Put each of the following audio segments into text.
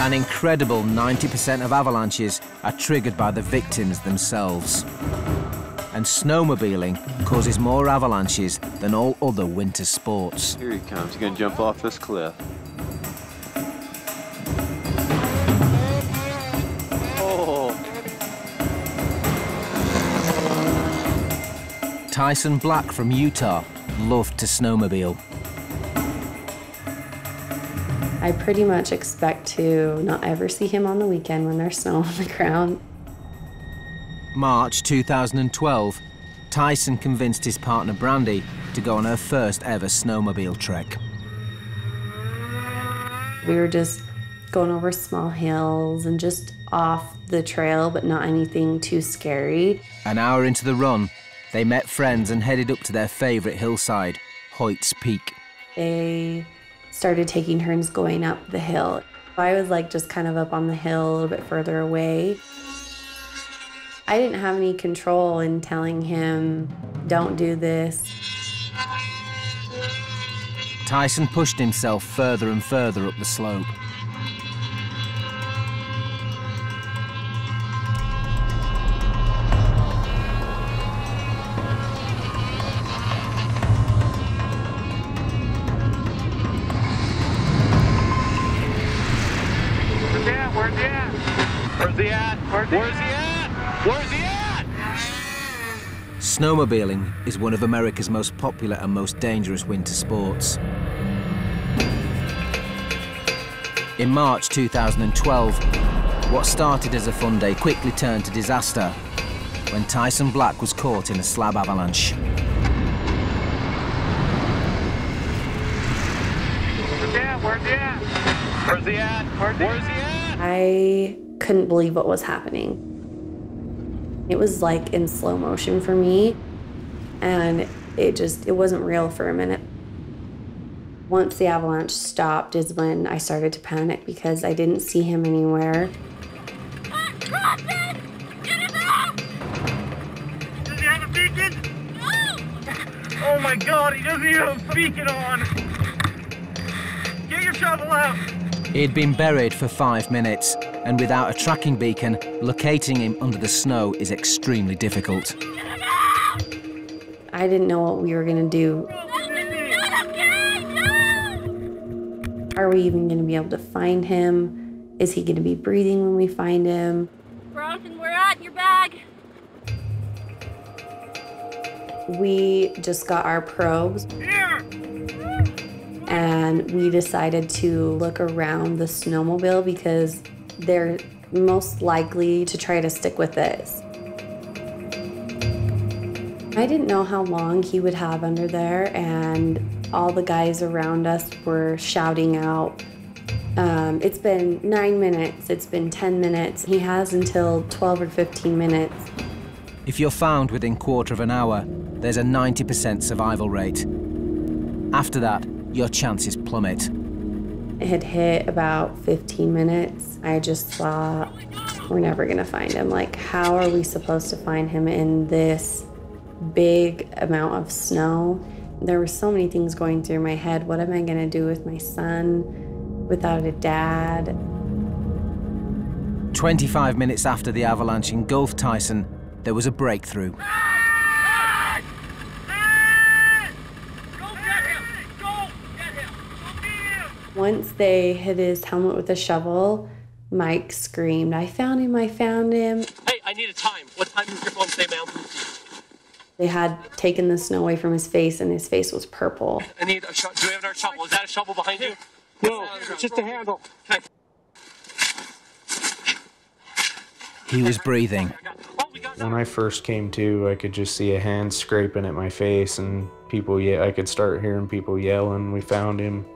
An incredible 90% of avalanches are triggered by the victims themselves. And snowmobiling causes more avalanches than all other winter sports. Here he comes. He's going to jump off this cliff. Oh. Tyson Black from Utah loved to snowmobile. I pretty much expect to not ever see him on the weekend when there's snow on the ground. March 2012, Tyson convinced his partner Brandy to go on her first ever snowmobile trek. We were just going over small hills and just off the trail, but not anything too scary. An hour into the run, they met friends and headed up to their favourite hillside, Hoyt's Peak. They started taking turns going up the hill. I was like just kind of up on the hill a little bit further away. I didn't have any control in telling him, don't do this. Tyson pushed himself further and further up the slope. Where's he at? Where's he at? Where's he at? Where's he at? Where's he at? Snowmobiling is one of America's most popular and most dangerous winter sports. In March 2012, what started as a fun day quickly turned to disaster when Tyson Black was caught in a slab avalanche. Where's he at? Where's he at? Where's he at? Where's he at? I couldn't believe what was happening. It was like in slow motion for me, and it just it wasn't real for a minute. Once the avalanche stopped is when I started to panic because I didn't see him anywhere. Get it off! Does he have a beacon? No! Oh my god, he doesn't even have a beacon on. Get shovel out. He'd been buried for five minutes, and without a tracking beacon, locating him under the snow is extremely difficult. I didn't know what we were gonna do. Are we even gonna be able to find him? Is he gonna be breathing when we find him? Bronson, we're at your bag. We just got our probes Here. And we decided to look around the snowmobile because they're most likely to try to stick with this. I didn't know how long he would have under there, and all the guys around us were shouting out. Um, it's been nine minutes, it's been 10 minutes. He has until 12 or 15 minutes. If you're found within quarter of an hour, there's a 90% survival rate. After that, your chances plummet. It had hit about 15 minutes. I just thought, we're never gonna find him. Like, how are we supposed to find him in this big amount of snow? There were so many things going through my head. What am I gonna do with my son without a dad? 25 minutes after the avalanche engulfed Tyson, there was a breakthrough. Go get him. Go get him. Go beat him. Once they hit his helmet with a shovel, Mike screamed, I found him, I found him. Hey, I need a time. What time does your phone say, ma'am? They had taken the snow away from his face, and his face was purple. I need a shovel. Do we have another shovel? Is that a shovel behind you? No, it's just a handle. Can He was breathing. I... We got When I first came to, I could just see a hand scraping at my face, and people. Yeah, I could start hearing people yelling. We found him.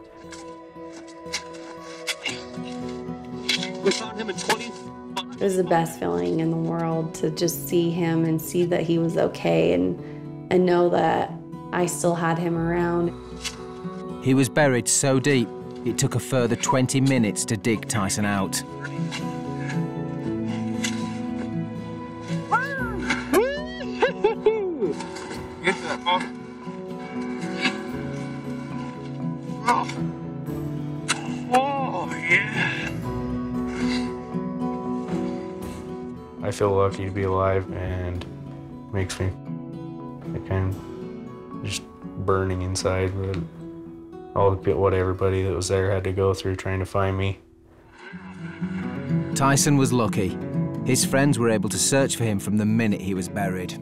We found him in 20. It was the best feeling in the world to just see him and see that he was okay and and know that I still had him around. He was buried so deep, it took a further 20 minutes to dig Tyson out. Get that, Paul. Oh. Oh, yeah. Feel lucky to be alive and makes me like kind of just burning inside with all the what everybody that was there had to go through trying to find me. Tyson was lucky. His friends were able to search for him from the minute he was buried.